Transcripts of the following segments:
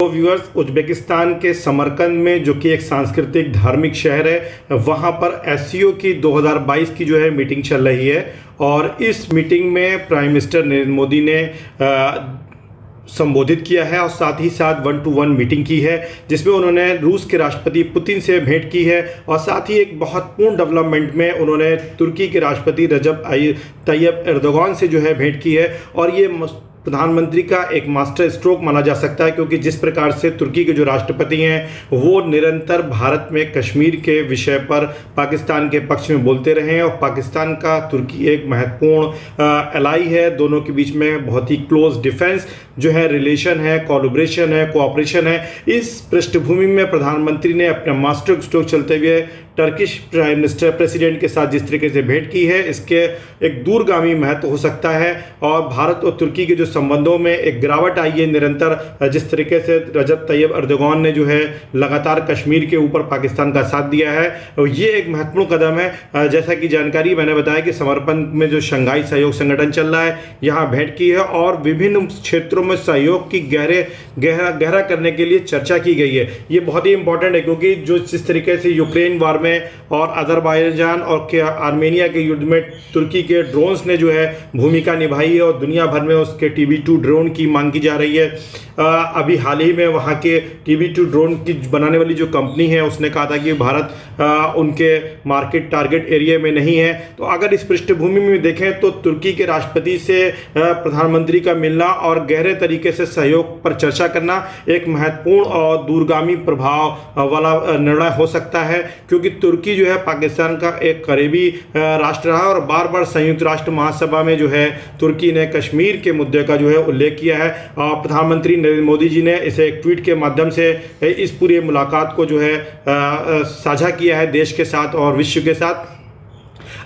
तो viewers Uzbekistan के समरकंद में, जो कि एक सांस्कृतिक धार्मिक शहर है, वहाँ पर एस की 2022 की जो है मीटिंग चल रही है और इस मीटिंग में प्राइम मिनिस्टर नरेंद्र मोदी ने संबोधित किया है और साथ ही साथ वन टू वन मीटिंग की है, जिसमें उन्होंने रूस के राष्ट्रपति पुतिन से भेंट की है और साथ ही एक महत्वपूर्ण डेवलपमेंट में उन्होंने तुर्की के राष्ट्रपति रजब तैयब एर्दोगान से जो है भेंट की है और ये प्रधानमंत्री का एक मास्टर स्ट्रोक माना जा सकता है, क्योंकि जिस प्रकार से तुर्की के जो राष्ट्रपति हैं, वो निरंतर भारत में कश्मीर के विषय पर पाकिस्तान के पक्ष में बोलते रहे हैं, और पाकिस्तान का तुर्की एक महत्वपूर्ण एलाई है। दोनों के बीच में बहुत ही क्लोज डिफेंस जो है रिलेशन है कॉलोब्रेशन है कोऑपरेशन है। इस पृष्ठभूमि में प्रधानमंत्री ने अपना मास्टर स्ट्रोक चलते हुए टर्किश प्राइम मिनिस्टर प्रेसिडेंट के साथ जिस तरीके से भेंट की है, इसके एक दूरगामी महत्व हो सकता है, और भारत और तुर्की के जो संबंधों में एक गिरावट आई है निरंतर, जिस तरीके से रजब तैयब अर्दगान ने जो है लगातार कश्मीर के ऊपर पाकिस्तान का साथ दिया है। ये एक महत्वपूर्ण कदम है। जैसा कि जानकारी मैंने बताया कि समर्पण में जो शंघाई सहयोग संगठन चल रहा है, यहाँ भेंट की है और विभिन्न क्षेत्रों में सहयोग की गहरे, गहरा गहरा करने के लिए चर्चा की गई है। ये बहुत ही इंपॉर्टेंट है क्योंकि जो जिस तरीके से यूक्रेन वार में और अजरबैजान और आर्मेनिया के युद्ध में तुर्की के ड्रोन्स ने जो है भूमिका निभाई है और दुनिया भर में उसके टीवी टू ड्रोन की मांग की जा रही है। अभी हाल ही में वहाँ के टीवी टू ड्रोन की बनाने वाली जो कंपनी है, उसने कहा था कि भारत उनके मार्केट टारगेट एरिया में नहीं है। तो अगर इस पृष्ठभूमि में देखें तो तुर्की के राष्ट्रपति से प्रधानमंत्री का मिलना और गहरे तरीके से सहयोग पर चर्चा करना एक महत्वपूर्ण और दूरगामी प्रभाव वाला निर्णय हो सकता है। क्योंकि तुर्की जो है, पाकिस्तान का एक करीबी राष्ट्र रहा और बार बार संयुक्त राष्ट्र महासभा में जो है, तुर्की ने कश्मीर के मुद्दे का जो है उल्लेख किया है। प्रधानमंत्री नरेंद्र मोदी जी ने इसे एक ट्वीट के माध्यम से इस पूरी मुलाकात को जो है साझा किया है देश के साथ और विश्व के साथ।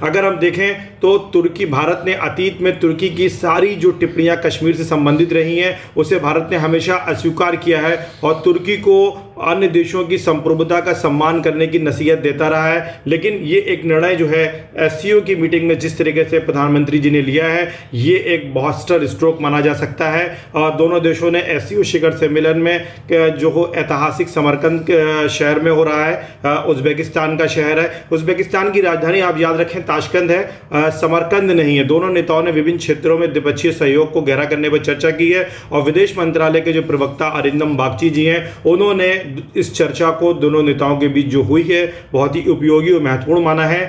अगर हम देखें तो तुर्की, भारत ने अतीत में तुर्की की सारी जो टिप्पणियाँ कश्मीर से संबंधित रही हैं, उसे भारत ने हमेशा अस्वीकार किया है और तुर्की को अन्य देशों की संप्रभुता का सम्मान करने की नसीहत देता रहा है। लेकिन ये एक निर्णय जो है एस की मीटिंग में जिस तरीके से प्रधानमंत्री जी ने लिया है, ये एक बॉस्टर स्ट्रोक माना जा सकता है। और दोनों देशों ने एस शिखर सम्मेलन में जो हो ऐतिहासिक समरकंद शहर में हो रहा है। उज्बेकिस्तान का शहर है। उज्बेकिस्तान की राजधानी, आप याद रखें, ताशकंद है। समरकंद नहीं है। दोनों नेताओं ने विभिन्न क्षेत्रों में द्विपक्षीय सहयोग को गहरा करने पर चर्चा की है और विदेश मंत्रालय के जो प्रवक्ता अरिंदम बागची जी हैं, उन्होंने इस चर्चा को दोनों नेताओं के बीच जो हुई है, बहुत ही उपयोगी और महत्वपूर्ण माना है।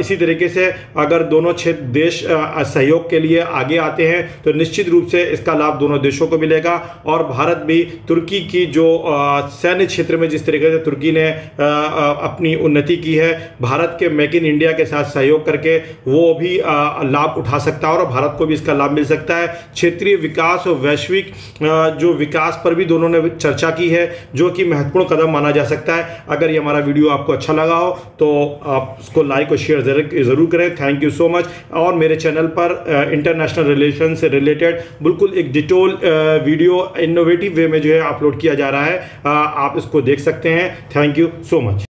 इसी तरीके से अगर दोनों क्षेत्र देश सहयोग के लिए आगे आते हैं तो निश्चित रूप से इसका लाभ दोनों देशों को मिलेगा। और भारत भी तुर्की की जो सैन्य क्षेत्र में जिस तरीके से तुर्की ने अपनी उन्नति की है, भारत के मेक इन इंडिया के साथ सहयोग करके वो भी लाभ उठा सकता है और भारत को भी इसका लाभ मिल सकता है। क्षेत्रीय विकास और वैश्विक जो विकास पर भी दोनों ने चर्चा की है, जो कि महत्वपूर्ण कदम माना जा सकता है। अगर ये हमारा वीडियो आपको अच्छा लगा हो तो आप उसको लाइक और शेयर ज़रूर करें। थैंक यू सो मच और मेरे चैनल पर इंटरनेशनल रिलेशन से रिलेटेड बिल्कुल एक डिटोल वीडियो इनोवेटिव वे में जो है अपलोड किया जा रहा है। आप इसको देख सकते हैं। Thank you so much